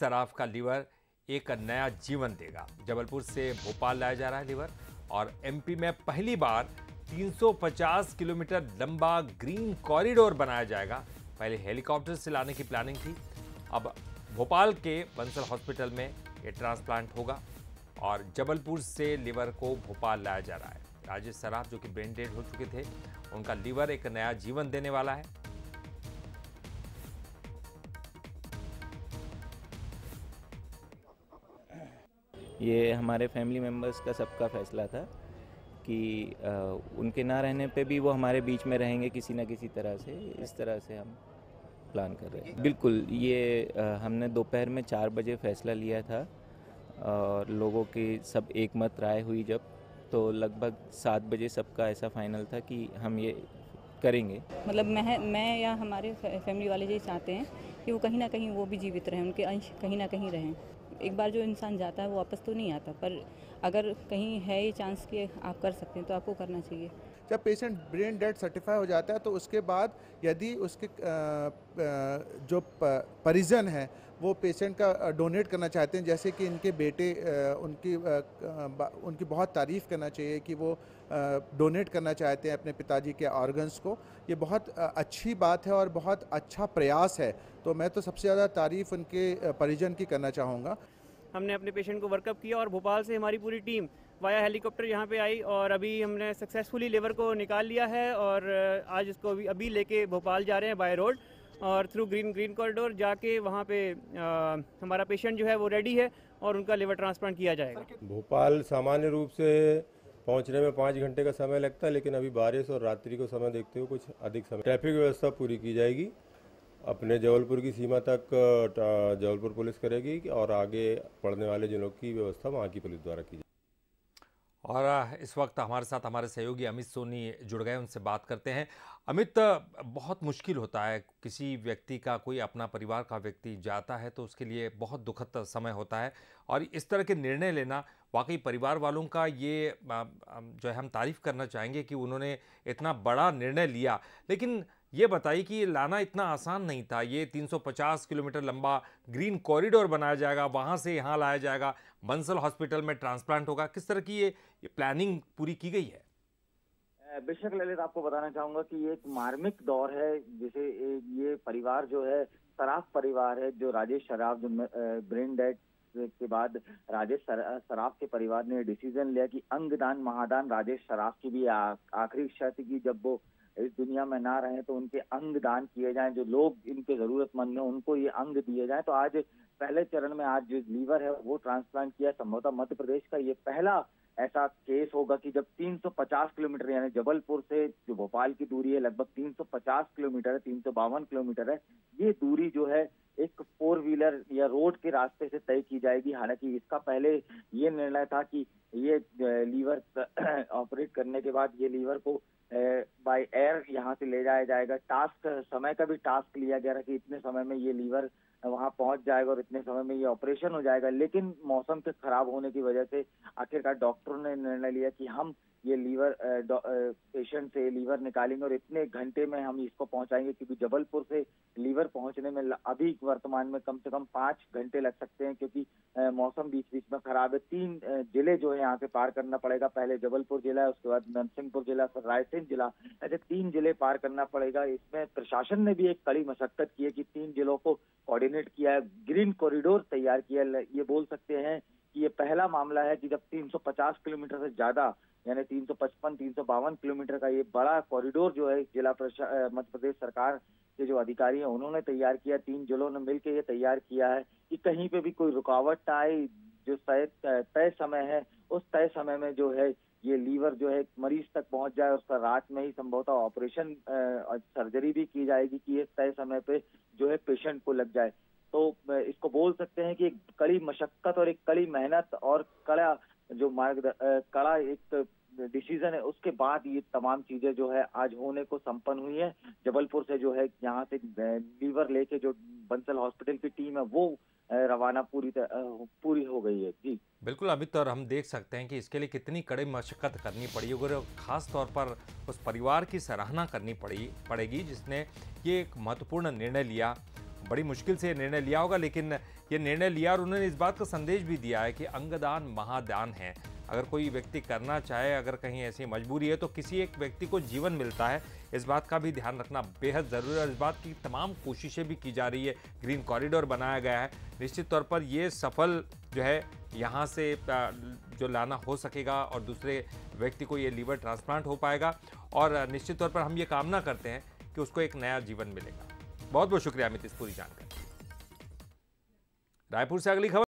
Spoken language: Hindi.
सराफ का लीवर एक नया जीवन देगा। जबलपुर से भोपाल लाया जा रहा है लीवर और एमपी में पहली बार 350 किलोमीटर लंबा ग्रीन कॉरिडोर बनाया जाएगा। पहले हेलीकॉप्टर से लाने की प्लानिंग थी। अब भोपाल के बंसल हॉस्पिटल में ये ट्रांसप्लांट होगा और जबलपुर से लीवर को भोपाल लाया जा रहा है। राजेश सराफ जो कि ब्रेन डेड हो चुके थे, उनका लीवर एक नया जीवन देने वाला है। ये हमारे फैमिली मेंबर्स का सबका फैसला था कि अ, उनके ना रहने पे भी वो हमारे बीच में रहेंगे किसी ना किसी तरह से इस तरह से हम प्लान कर रहे हैं। बिल्कुल ये अ, हमने दोपहर में चार बजे फैसला लिया था और लोगों की सब एक मत राय हुई जब तो लगभग सात बजे सबका ऐसा फाइनल था कि हम ये करेंगे। मतलब मैं मैं या हमारे फैमिली वाले यही चाहते हैं कि वो कहीं ना कहीं वो भी जीवित रहें उनके अंश कहीं ना कहीं रहें। एक बार जो इंसान जाता है, वो वापस तो नहीं आता, पर अगर कहीं है ये चांस कि आप कर सकते हैं तो आपको करना चाहिए। जब पेशेंट ब्रेन डेड सर्टिफाई हो जाता है तो उसके बाद यदि उसके जो परिजन है, वो पेशेंट का डोनेट करना चाहते हैं, जैसे कि इनके बेटे उनकी उनकी बहुत तारीफ़ करना चाहिए कि वो डोनेट करना चाहते हैं अपने पिताजी के ऑर्गन्स को। ये बहुत अच्छी बात है और बहुत अच्छा प्रयास है। तो मैं तो सबसे ज़्यादा तारीफ़ उनके परिजन की करना चाहूँगा। हमने अपने पेशेंट को वर्कअप किया और भोपाल से हमारी पूरी टीम वाया हेलीकॉप्टर यहाँ पे आई और अभी हमने सक्सेसफुली लिवर को निकाल लिया है और आज इसको अभी अभी लेके भोपाल जा रहे हैं बाय रोड और थ्रू ग्रीन ग्रीन कॉरिडोर जाके वहाँ पे अ, हमारा पेशेंट जो है वो रेडी है और उनका लिवर ट्रांसप्लांट किया जाएगा। भोपाल सामान्य रूप से पहुँचने में पाँच घंटे का समय लगता है लेकिन अभी बारिश और रात्रि को समय देखते हुए कुछ अधिक समय। ट्रैफ़िक व्यवस्था पूरी की जाएगी। अपने जबलपुर की सीमा तक जबलपुर पुलिस करेगी और आगे पड़ने वाले जिलों की व्यवस्था वहाँ की पुलिस द्वारा की जाएगी। और इस वक्त हमारे साथ हमारे सहयोगी अमित सोनी जुड़ गए, उनसे बात करते हैं। अमित, बहुत मुश्किल होता है, किसी व्यक्ति का, कोई अपना परिवार का व्यक्ति जाता है तो उसके लिए बहुत दुखद समय होता है। और इस तरह के निर्णय लेना, वाकई परिवार वालों का ये जो है, हम तारीफ़ करना चाहेंगे कि उन्होंने इतना बड़ा निर्णय लिया। लेकिन ये बताइए कि ये लाना इतना आसान नहीं था। ये 350 किलोमीटर लंबा ग्रीन कॉरिडोर बनाया जाएगा वहाँ से यहाँ लाया जाएगा बंसल हॉस्पिटल में ट्रांसप्लांट होगा। किस तरह की ये, ये प्लानिंग पूरी की गई है? बेशक ललित आपको बताना चाहूँगा कि ये एक मार्मिक दौर है जिसे ये परिवार जो है सराफ परिवार है जो राजेश शराफ जो ब्रेन डेड के बाद राजेश सराफ के परिवार ने डिसीज़न लिया कि अंगदान महादान राजेश शराफ की भी आखिरी थी कि जब वो इस दुनिया में ना रहे तो उनके अंग दान किए जाएँ, जो लोग इनके जरूरतमंद हैं, उनको ये अंग दिए जाएँ। तो आज पहले चरण में आज जो लीवर है, वो ट्रांसप्लांट किया संभवतः मध्य प्रदेश का। ये पहला ऐसा केस होगा कि जब 350 किलोमीटर, यानी जबलपुर से जो भोपाल की दूरी है, लगभग 350 किलोमीटर है, तीन सौ बावन किलोमीटर है, ये दूरी जो है, एक फोर व्हीलर या रोड के रास्ते से तय की जाएगी। हालाँकि इसका पहले ये निर्णय था कि ये लीवर ऑपरेट करने के बाद ये लीवर को बाय एयर यहाँ से ले जाया जाएगा। टास्क समय का भी टास्क लिया गया था कि इतने समय में ये लीवर वहाँ पहुँच जाएगा और इतने समय में ये ऑपरेशन हो जाएगा। लेकिन मौसम के खराब होने की वजह से आखिरकार डॉक्टरों ने निर्णय लिया कि हम ये लीवर पेशेंट से लीवर निकालेंगे और इतने घंटे में हम इसको पहुंचाएँगे क्योंकि जबलपुर से लीवर पहुँचने में अभी वर्तमान में कम से कम पाँच घंटे लग सकते हैं क्योंकि मौसम बीच बीच में खराब है। तीन ज़िले जो है यहाँ से पार करना पड़ेगा। पहले जबलपुर जिला है उसके बाद नरसिंहपुर जिला, फिर रायसेन जिला। ऐसे तीन ज़िले पार करना पड़ेगा। इसमें प्रशासन ने भी एक कड़ी मशक्कत की है कि तीन जिलों को कोऑर्डिनेट किया है। ग्रीन कॉरिडोर तैयार किया है। ये बोल सकते हैं कि ये पहला मामला है कि जब 350 किलोमीटर से ज़्यादा, यानी 355 352 किलोमीटर का ये बड़ा कॉरिडोर जो है, जिला मध्य प्रदेश सरकार के जो अधिकारी हैं, उन्होंने तैयार किया, तीन जिलों ने मिलकर ये तैयार किया है कि कहीं पे भी कोई रुकावट ना आए, जो तय तय समय है, उस तय समय में जो है, ये लीवर जो है, मरीज़ तक पहुँच जाए उसका रात में ही संभवतः ऑपरेशन सर्जरी भी की जाएगी कि ये तय समय पे जो है, पेशेंट को लग जाए। तो इसको बोल सकते हैं कि एक कड़ी मशक्कत और एक कड़ी मेहनत और कड़ा जो मार्ग कड़ा एक डिसीज़न है, उसके बाद ये तमाम चीज़ें जो है आज होने को संपन्न हुई है। जबलपुर से जो है, यहाँ से लीवर लेके जो बंसल हॉस्पिटल की टीम है, वो रवाना पूरी त- पूरी हो गई है। जी। बिल्कुल अमित, और हम देख सकते हैं कि इसके लिए कितनी कड़ी मशक्कत करनी पड़ी और खास तौर पर उस परिवार की सराहना करनी पड़ी, पड़ेगी, जिसने ये एक महत्वपूर्ण निर्णय लिया। बड़ी मुश्किल से निर्णय लिया होगा, लेकिन ये निर्णय लिया और उन्होंने इस बात का संदेश भी दिया है कि अंगदान महादान है। अगर कोई व्यक्ति करना चाहे, अगर कहीं ऐसी मजबूरी है तो किसी एक व्यक्ति को जीवन मिलता है। इस बात का भी ध्यान रखना बेहद ज़रूरी है इस बात की तमाम कोशिशें भी की जा रही है। ग्रीन कॉरिडोर बनाया गया है। निश्चित तौर पर ये सफल जो है, यहाँ से जो लाना हो सकेगा और दूसरे व्यक्ति को ये लीवर ट्रांसप्लांट हो पाएगा। और निश्चित तौर पर हम ये कामना करते हैं कि उसको एक नया जीवन मिलेगा। बहुत बहुत शुक्रिया अमित इस पूरी जानकारी। रायपुर से अगली खबर।